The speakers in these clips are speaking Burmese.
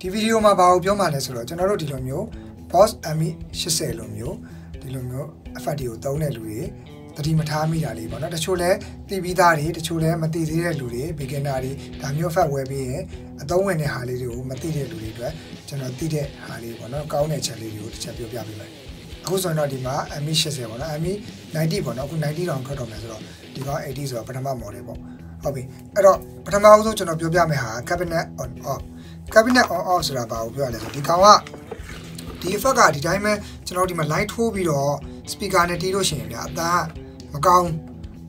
ဒီဗီဒီယိုမှာဘာကိုပြောမှလဲဆိုတော့ကျွန်တော်တို့ဒီလိုမျိုး boss ami 80လိုမျိုးဒီလိုမျိုး FD ကိုသုံးတဲ့လူတွေတတိမထားမိတာလေးပေါ့နော်တချို့လဲတည်ပြီးသားတွေတချို့လဲမတည်သေးတဲ့လူတွေ beginner တွေဒါမျိုး FD ဝယ်ပြီးရင်အသုံးဝင်တဲ့ဟာလေးတွေကိုမသိတဲ့လူတွေအတွက်ကျွန်တော်သိတဲ့ဟာလေးပေါ့နော်ကောင်းတဲ့ချက်လေးတွေကိုတစ်ချက်ပြောပြပေးမယ်အခုဆိုရင်တော့ဒီမှာ ami 80ပေါ့နော် ami 90ပေါ့နော်အခု90တောင်ထွက်တော့မယ်ဆိုတော့ဒီကောင်80ဆိုတော့ပထမ model ပေါ့ဟုတ်ပြီအဲ့တော့ပထမအဆုံးကျွန်တော်ပြောပြမယ်ဟာ cabinet on off cabinet on off ဆိုတာဘာကိုပြောရလဲဆိုဒီကောင်ကဒီ effect ကဒီတိုင်းပဲကျွန်တော်ဒီမှာ light ထိုးပြီးတော့ speaker နဲ့တီးလို့ရှိရင်ဗျာအတန်းမကောင်း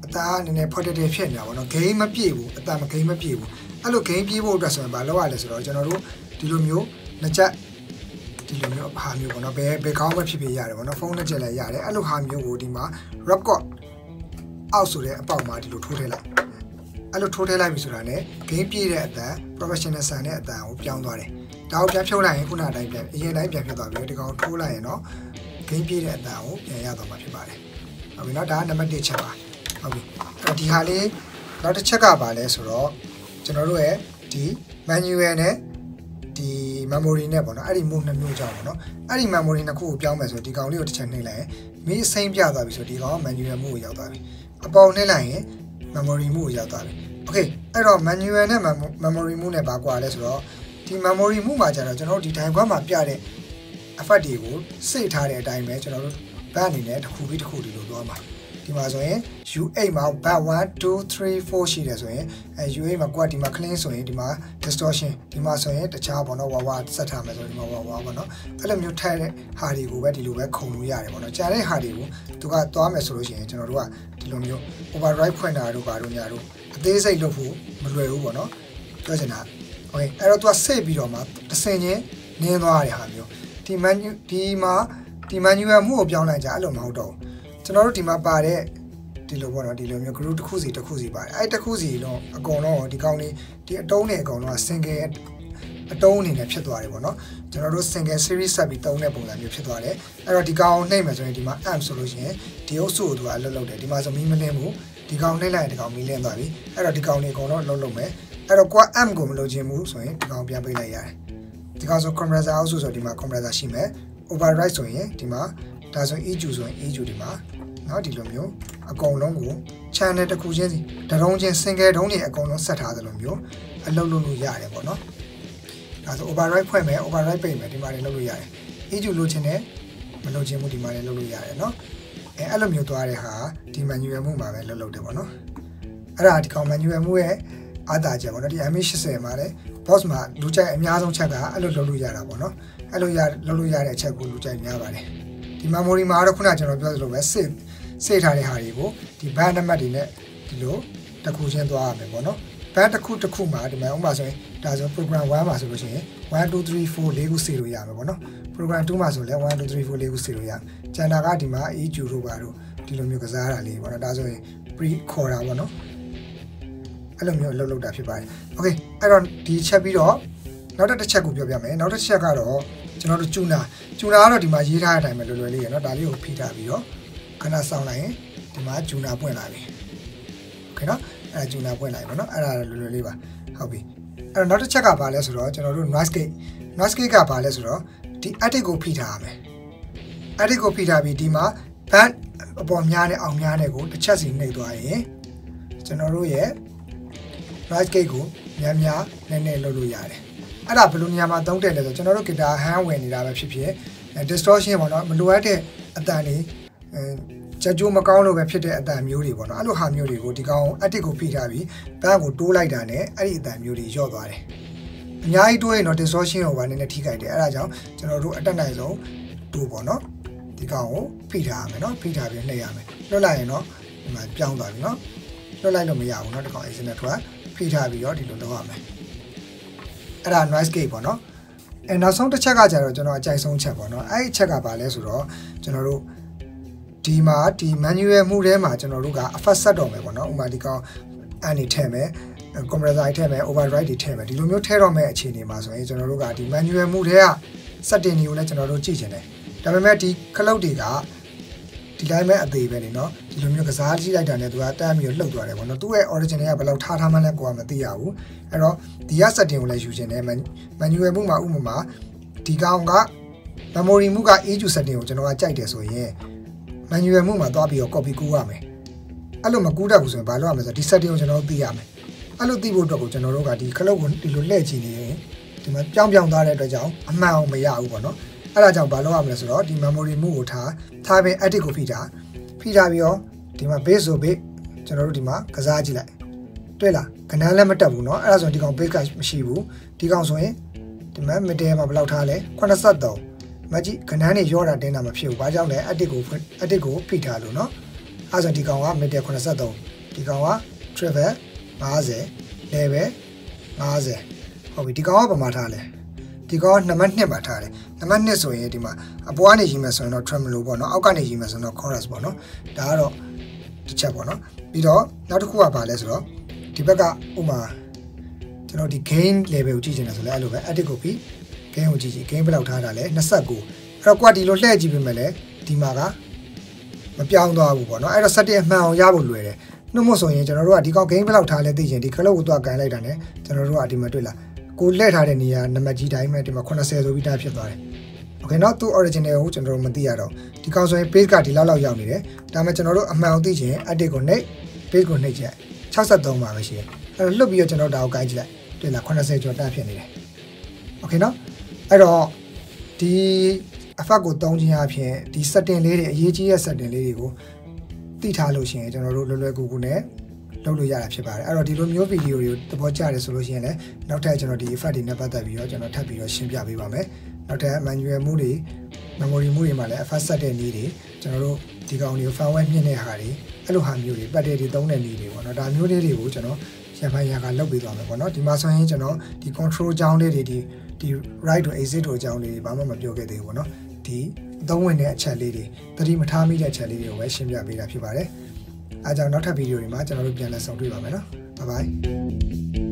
အတန်းနည်းနည်း positive ဖြစ်နေတာပေါ့နော် gain မပြည့်ဘူးအတန်းမ gain မပြည့်ဘူးအဲ့လို gain ပြည့်ဖို့အတွက်ဆိုရင်ဘာလုပ်ရလဲဆိုတော့ကျွန်တော်တို့ဒီလိုမျိုးနှစ်ချက်ဒီလိုမျိုးဟာမျိုးပေါ့နော်ဘယ်ဘယ်ကောင်းပဲဖြစ်ဖြစ်ရတယ်ပေါ့နော်ဖုန်းနဲ့ချက်လည်းရတယ်အဲ့လိုဟာမျိုးကိုဒီမှာ record အောက်ဆိုတဲ့အပေါက်မှာဒီလိုထိုးထည့်လိုက် အဲ့လိုထိုးထည့်လိုက်ပြီဆိုတာနဲ့ဂိမ်းပြည့်တဲ့အတန် professional ဆန်တဲ့အတန်ကိုပြောင်းသွားတယ်ဒါကိုပြန်ဖြုတ်လိုက်ရင်ခုနအတိုင်းပြန်အရင်တိုင်းပြန်ဖြစ်သွားပြီဒီကောင်ထိုးလိုက်ရင်တော့ဂိမ်းပြည့်တဲ့အတန်ကိုပြန်ရတော့မှာဖြစ်ပါတယ်ဟုတ်ပြီနော်ဒါကနံပါတ်1ချက်ပါဟုတ်ပြီအဲ့ဒီဟာလေးနောက်တစ်ချက်ကပါလဲဆိုတော့ကျွန်တော်တို့ရဲ့ဒီ manual နဲ့ဒီ memory နဲ့ပေါ့နော်အဲ့ဒီ mode နှစ်မျိုးကြောင်းပေါ့နော်အဲ့ဒီ memory နှစ်ခုကိုပြောင်းမယ်ဆိုဒီကောင်လေးကိုတစ်ချက်နှိပ်လိုက်ရင်မင်းအစိမ့်ပြသွားပြီဆိုဒီကောင်က manual mode ကိုရောက်သွားပြီအပေါ်နှိပ်လိုက်ရင် memory mode ကိုရောက်သွားပြီ okay အဲ့တော့ manual နဲ့ memory mode နဲ့ဘာကွာလဲဆိုတော့ဒီ memory mode မှာကျတော့ကျွန်တော်တို့ဒီ diagram မှာပြတဲ့ effect တွေကိုစိတ်ထားတဲ့အတိုင်းပဲကျွန်တော်တို့ဘတ်အနေနဲ့တစ်ခုပြီးတစ်ခုဒီလိုသွားမှာ ဒီမှာဆိုရင် U8 မှာ bat 1 2 3 4ရှိတယ်ဆိုရင်အဲ U8 မှာ quad ဒီမှာ clean ဆိုရင်ဒီမှာ distortion ဒီမှာဆိုရင်တခြားပေါ့နော်ဝါဝါဆက်ထားမယ်ဆိုရင်ဒီမှာဝါဝါပေါ့နော်အဲ့လိုမျိုးထည့်တဲ့ဟာတွေကိုပဲဒီလိုပဲခုံလို့ရတယ်ပေါ့နော်ကြာတဲ့ဟာတွေကိုသူကသွားမယ်ဆိုလို့ရှိရင်ကျွန်တော်တို့ကဒီလိုမျိုး override ဖွင့်တာတို့ဘာတို့ညာတို့အသေးစိတ်လုပ်ဖို့မလွယ်ဘူးပေါ့နော်ပြောချင်တာโอเคအဲ့တော့သူကစိတ်ပြီးတော့မှတစ်စင်ချင်းနင်းသွားတဲ့ဟာမျိုးဒီ menu ဒီမှာဒီ manual မှုကိုပြောင်းလိုက်ကြအဲ့လိုမဟုတ်တော့ဘူး ကျွန်တော်တို့ဒီမှာပါတဲ့ဒီလိုပေါ့နော်ဒီလိုမျိုး group တစ်ခုစီတစ်ခုစီပါတယ်အဲ့တစ်ခုစီတော့အကုန်လုံးဒီကောင်းလေးဒီအတုံးတွေအကုန်လုံးက single အတုံးအနေနဲ့ဖြစ်သွားတယ်ပေါ့နော်ကျွန်တော်တို့ single series ဆက်ပြီးတုံးတဲ့ပုံစံမျိုးဖြစ်သွားတယ်အဲ့တော့ဒီကောင်နှိမ့်မယ်ဆိုရင်ဒီမှာ amp ဆိုလို့ရှိရင်ဒီအုပ်စုကိုသူကအလုပ်လုပ်တယ်ဒီမှာဆိုမီးမလင်းဘူးဒီကောင်နှိမ့်လိုက်ရင်ဒီကောင်မီးလင်းသွားပြီအဲ့တော့ဒီကောင်တွေအကုန်လုံးအလုပ်လုပ်မယ်အဲ့တော့ကိုက amp ကိုမလုပ်ချင်ဘူးဆိုရင်ဒီကောင်ပြန်ပေးလိုက်ရတယ်ဒီကောင်ဆို compressor အောက်စုဆိုဒီမှာ compressor ရှိမယ် override ဆိုရင်ဒီမှာ ဒါဆိုရင် EQ ဆိုရင် EQ ဒီမှာနော်ဒီလိုမျိုးအကုန်လုံးကို channel တစ်ခုချင်းစီတရုံးချင်း single တုံးတွေအကုန်လုံးဆက်ထားသလိုမျိုးအလုပ်လုပ်လို့ရတယ်ပေါ့နော်ဒါဆို override ဖွင့်မယ် override ပိတ်မယ်ဒီမှာလည်းလုပ်လို့ရတယ် EQ လိုချင်တယ်မလိုချင်ဘူးဒီမှာလည်းလုပ်လို့ရတယ်နော်အဲအဲ့လိုမျိုးသွားတဲ့ဟာဒီ manual မှုမှာပဲလုပ်လုပ်တယ်ပေါ့နော်အဲ့ဒါဒီကောင် manual မှုရဲ့အတားချက်ပေါ့နော်ဒီ MH80 မှာလည်း boss မှာလူကြိုက်အများဆုံးချက်ကအဲ့လိုလုပ်လို့ရတာပေါ့နော်အဲ့လိုရလုပ်လို့ရတဲ့အချက်ကိုလူကြိုက်များပါတယ် ဒီ memory မှာတော့ခုနကျွန်တော်ပြောသလိုပဲ save save ထားတဲ့ဟာတွေကိုဒီ band နံပါတ်တွေနဲ့ဒီလိုတစ်ခုချင်းသွားရမယ်ပေါ့နော် band တစ်ခုတစ်ခုမှာဒီမှာဥပမာဆိုရင်ဒါဆို program 1မှာဆိုလို့ရှိရင်1 2 3 4 4ခုစေလို့ရမယ်ပေါ့နော် program 2မှာဆိုလည်း1 2 3 4 4ခုစေလို့ရကျန်တာကဒီမှာ EQ တို့ပါတို့ဒီလိုမျိုးကစားတာလေးပေါ့နော်ဒါဆိုရင် pre ခေါ်တာပေါ့နော်အဲ့လိုမျိုးလှုပ်လှုပ်တာဖြစ်ပါတယ်။ Okay အဲ့တော့ဒီချက်ပြီးတော့နောက်တစ်ချက်ကိုပြောပြမယ်။နောက်တစ်ချက်ကတော့ ကျွန်တော်တို့ကျူနာကျူနာကတော့ဒီမှာရေးထားတဲ့အတိုင်းပဲလွယ်လွယ်လေးရနော်ဒါလေးကိုဖိထားပြီးတော့ခဏစောင့်လိုက်ရင်ဒီမှာကျူနာပွင့်လာပြီ။ Okay နော်အဲ့ဒါကျူနာပွင့်လာပြီနော်အဲ့ဒါလွယ်လွယ်လေးပါဟုတ်ပြီ။အဲ့တော့နောက်တစ်ချက်ကဘာလဲဆိုတော့ကျွန်တော်တို့ noise gate noise gate ကဘာလဲဆိုတော့ဒီ edit ကိုဖိထားရမယ်။ edit ကိုဖိထားပြီးဒီမှာ band အပေါ်များနဲ့အောင်များနဲ့ကိုတစ်ချက်စီနှိပ်သွားရင်ကျွန်တော်တို့ရဲ့ right gate ကိုများများနည်းနည်းလုပ်လို့ရတယ် အဲ့ဒါဘယ်လိုနေရာမှာသုံးတယ်လဲဆိုကျွန်တော်တို့ဂီတာဟန်းဝင်နေတာပဲဖြစ်ဖြစ် distortion ပေါ့နော်မလိုအပ်တဲ့အတန်တွေကြကြိုးမကောင်းလို့ပဲဖြစ်တဲ့အတန်မျိုးတွေပေါ့နော်အဲ့လိုဟာမျိုးတွေကိုဒီကောင် attic ကိုဖိထားပြီးဘန်းကိုတိုးလိုက်တာနဲ့အဲ့ဒီအတန်မျိုးတွေညော့သွားတယ်အများကြီးတိုးရင်တော့ distortion ကိုပါနည်းနည်းထိခိုက်တယ်အဲ့ဒါကြောင့်ကျွန်တော်တို့အတက်နိုင်ဆုံးတိုးပေါ့နော်ဒီကောင်ကိုဖိထားရမယ်နော်ဖိထားပြီးနှိပ်ရမယ်လွတ်လိုက်ရင်တော့ဒီမှာပြောင်းသွားပြီနော်လွတ်လိုက်လို့မရဘူးနော်ဒီကောင် exit နဲ့ထွက်ဖိထားပြီးတော့ဒီလိုလုပ်ရမယ် အဲ့ဒါ noise gate ပေါ့နော်အဲနောက်ဆုံးတစ်ချက်ကကြတော့ကျွန်တော်အကြိုက်ဆုံးချက်ပေါ့နော်အဲ့ဒီချက်ကဘာလဲဆိုတော့ကျွန်တော်တို့ဒီမှာဒီ manual မှုထဲမှာကျွန်တော်တို့က effect ဆက်တော့မယ်ပေါ့နော်ဥပမာဒီကောင်အနေထည့်မယ် compressor ထည့်မယ် override တွေထည့်မယ်ဒီလိုမျိုးထည့်တော့မယ့်အခြေအနေမှာဆိုရင်ကျွန်တော်တို့ကဒီ manual မှုထဲက setting တွေကိုလည်းကျွန်တော်တို့ကြည့်ချင်တယ်ဒါပေမဲ့ဒီခလုတ်တွေက ဒီတိုင်းပဲအသေးပဲနေနော်ဒီလိုမျိုးကစားကြည့်လိုက်တာနဲ့သူကတန်းပြီးတော့လှုပ်သွားတယ်ပေါ့နော်သူ့ရဲ့ origin ကဘယ်လောက်ထားထားမှန်းလဲကိုကမသိရဘူးအဲ့တော့ဒီက setting ကိုလည်းယူခြင်းနဲ့ manual မှုမှာဥပမာဒီကောင်က memory မှုက age setting ကိုကျွန်တော်ကကြိုက်တယ်ဆိုရင် manual မှုမှာသွားပြီးတော့ copy ကူးရမယ်အဲ့လိုမကူးတတ်ဘူးဆိုရင်ဘာလုပ်ရမလဲဆိုတော့ဒီ setting ကိုကျွန်တော်တို့သိရမယ်အဲ့လိုသိဖို့အတွက်ကိုကျွန်တော်တို့ကဒီခလုတ်ကိုဒီလိုလှည့်ကြည့်နေရင်ဒီမှာပြောင်းပြောင်းသွားတဲ့အတွက်ကြောင့်အမှန်အောင်မရဘူးပေါ့နော် အဲ့ဒါကြောင့်ဘာလုပ်ရမလဲဆိုတော့ဒီ memory မှုကိုထားထားပြီး edit ကိုဖိထားဖိထားပြီးတော့ဒီမှာ base ဆို base ကျွန်တော်တို့ဒီမှာကစားကြည့်လိုက်တွေ့လားခဏလည်းမတက်ဘူးเนาะအဲ့ဒါဆိုရင်ဒီကောင် base ကမရှိဘူးဒီကောင်ဆိုရင်ဒီမှာ middle မှာဘယ်လောက်ထားလဲ83မကြည့်ခဏနေရောတာတင်းတာမဖြစ်ဘူးဘာကြောင့်လဲ edit ကို edit ကိုဖိထားလို့เนาะအဲ့ဒါဆိုဒီကောင်က middle 83ဒီကောင်က travel 50 level 50ဟုတ်ပြီဒီကောင်ကဘာမှထားလဲ ဒီကောင်ကနံပါတ်2မှာထားတယ်နံပါတ်2ဆိုရင်ဒီမှာအပေါ်ကနေရေးမယ်ဆိုရင်တော့ tremolo ပေါ့နော်အောက်ကနေရေးမယ်ဆိုရင်တော့ chorus ပေါ့နော်ဒါကတော့တစ်ချက်ပေါ့နော်ပြီးတော့နောက်တစ်ခုကဘာလဲဆိုတော့ဒီဘက်ကဥမာကျွန်တော်ဒီ gain level ကိုကြည့်ချင်တယ်ဆိုလဲအဲ့လိုပဲ edit ကိုပြီး gain ကိုကြည့်ကြည့် gain ဘယ်လောက်ထားတာလဲ29အဲ့တော့ quad ဒီလိုလှည့်ကြည့်ပေးမယ်လေဒီမှာကမပြောင်းသွားဘူးပေါ့နော်အဲ့တော့ setting အမှန်အောင်ရဖို့လွယ်တယ်နှုတ်မဆိုရင်ကျွန်တော်တို့ကဒီကောက် gain ဘယ်လောက်ထားလဲသိချင်ဒီခလုတ်ကိုသွားကန်လိုက်တာ ਨੇ ကျွန်တော်တို့ကဒီမှာတွေ့လား ကိုလှည့်ထားတဲ့နေရာနံပါတ်ကြီးတိုင်းပဲဒီမှာ80ဆိုပြီးတာဖြစ်သွားတယ်။ Okay နော်သူ original ကိုကျွန်တော်တို့မသိရတော့ဒီကောင်ဆိုရင် page ကဒီလောက်လောက်ရောက်နေတယ်။ဒါမှကျွန်တော်တို့အမှန်အောင်သိချင် update ကိုနှိပ် page ကိုနှိပ်ချက်63ပါပဲရှိတယ်။အဲ့တော့လွတ်ပြီးတော့ကျွန်တော်ဒါကိုကိုင်းကြည့်လိုက်။တွေ့လား80ကျော်တာဖြစ်နေတယ်။ Okay နော်အဲ့တော့ဒီအဖက်ကိုတုံးခြင်းအပြင်ဒီ setting လေးတွေအရေးကြီးတဲ့ setting လေးတွေကိုသိထားလို့ရှိရင်ကျွန်တော်တို့လွယ်လွယ်ကူကူနဲ့ လုပ်လို့ရတာဖြစ်ပါတယ်အဲ့တော့ဒီလိုမျိုးဗီဒီယိုတွေကိုသဘောကျတယ်ဆိုလို့ရှိရင်လည်းနောက်ထပ်ကျွန်တော်ဒီ effect တွေနဲ့ပတ်သက်ပြီးတော့ကျွန်တော်ထပ်ပြီးတော့ရှင်းပြပေးပါမယ်နောက်ထပ် manual မှုတွေ memory မှုတွေမှာလည်း effect ဆက်တဲ့နည်းတွေကျွန်တော်တို့ဒီကောင်တွေကို firmware မြင့်တဲ့ဟာတွေအဲ့လိုဟာမျိုးတွေပတ်တဲ့တွေသုံးတဲ့နည်းတွေပေါ့နော်ဒါမျိုးလေးတွေကိုကျွန်တော်ရန်ဖိုင်ရန်ကလုပ်ပေးသွားမယ်ပေါ့နော်ဒီမှာဆိုရင်ကျွန်တော်ဒီ control ကြောင်းလေးတွေဒီဒီ right to exit တို့အကြောင်းလေးတွေဘာမှမပြောခဲ့သေးဘူးပေါ့နော်ဒီအသုံးဝင်တဲ့အချက်လေးတွေတတိမထားမိတဲ့အချက်လေးတွေကိုပဲရှင်းပြပေးတာဖြစ်ပါတယ်။ အားကြောင့်နောက်ထပ်ဗီဒီယိုတွေမှာကျွန်တော်တို့ပြန်လည်ဆုံတွေ့ပါမယ်နော်။ Bye bye